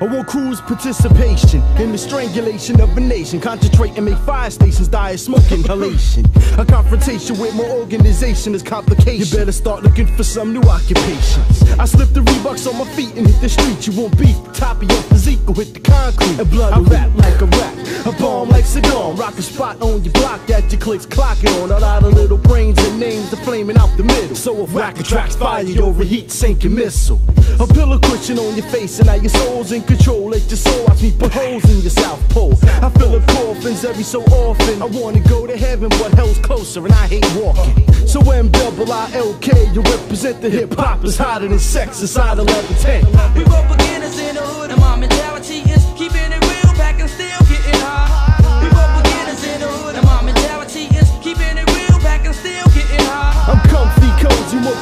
I want crews participation in the strangulation of a nation. Concentrate and make fire stations die of smoke inhalation. A confrontation with my organization is complication. You better start looking for some new occupations. I slip the Reeboks on my feet and hit the street. You want beef? The top of your physique will hit the concrete. And blood I rap like a rap. A bomb like Saddam. Rock a spot on your block that your clicks clocking on. A lot of little brains and names are flaming out the middle. So if whack attracts fire, you'll reheat, sink your missile. A pillow cushion on your face and now your soul's in control. Let your soul watch me put holes in your South Pole. I feel it coffins every so often. I wanna go to heaven, but hell's closer and I hate walking. So M double I L K, you represent the hip hop is hotter than sex inside 1110. We both beginners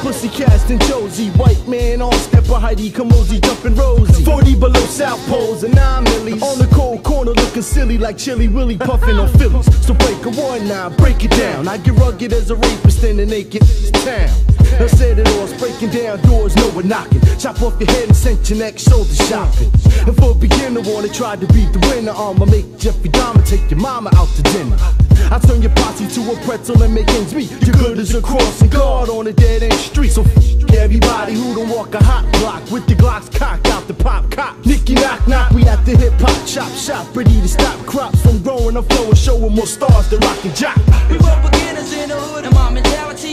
pussy cast than Josie. White man on step of Heidi Kamosi, jumping Rosie. 40 below South Poles and 9 millies. On the cold corner looking silly like Chilly Willy puffing on Phillies. So break a one now, break it down. I get rugged as a rapist in the naked town. I said it breaking down doors, no one knocking. Chop off your head and send your neck shoulder shopping. And for a beginner, wanna try to beat the winner, I'ma make Jeffrey Dahmer take your mama out to dinner. I turn your posse to a pretzel and make ends meet. You're good as a crossing guard on a dead end street. So f everybody who don't walk a hot block with the Glocks cocked out the pop cop. Nicky knock knock, we at the hip hop chop shop, ready to stop crops from growing up flowing, showing more stars than rock and jock. We both beginners in the hood, and my mentality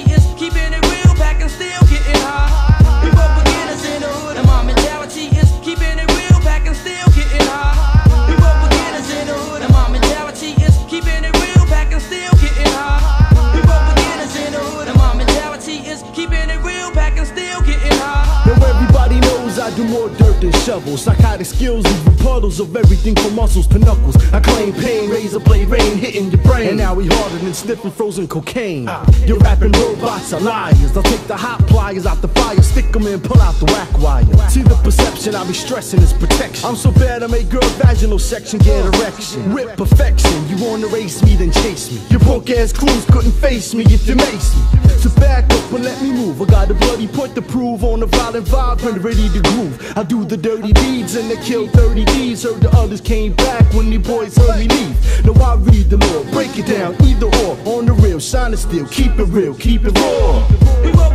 I do more dirt than shovels. Psychotic skills leaving puddles of everything from muscles to knuckles. I claim pain, razor blade rain hitting your brain. And now we harder than sniffing frozen cocaine. Your rapping robots are liars. I'll take the hot pliers out the fire, stick 'em in, pull out the whack wire. See the perception I be stressing is protection. I'm so bad I make girl vaginal section get erection. Rip perfection. You wanna race me, then chase me. Your punk ass crews couldn't face me if you mace me. So back up and let me move. I got a bloody point to prove on a violent vibe and ready to groove. I do the dirty deeds and they kill 30 D's. Heard the others came back when the boys heard me leave. Now I read the law, break it down, either or. On the real, shine it still, keep it real, keep it raw.